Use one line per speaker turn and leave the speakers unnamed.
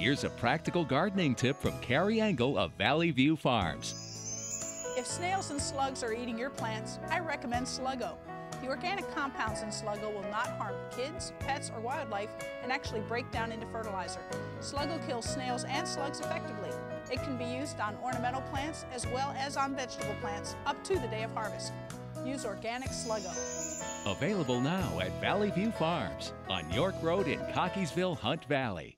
Here's a practical gardening tip from Carrie Engel of Valley View Farms.
If snails and slugs are eating your plants, I recommend Sluggo. The organic compounds in Sluggo will not harm kids, pets, or wildlife and actually break down into fertilizer. Sluggo kills snails and slugs effectively. It can be used on ornamental plants as well as on vegetable plants up to the day of harvest. Use organic Sluggo.
Available now at Valley View Farms on York Road in Cockeysville, Hunt Valley.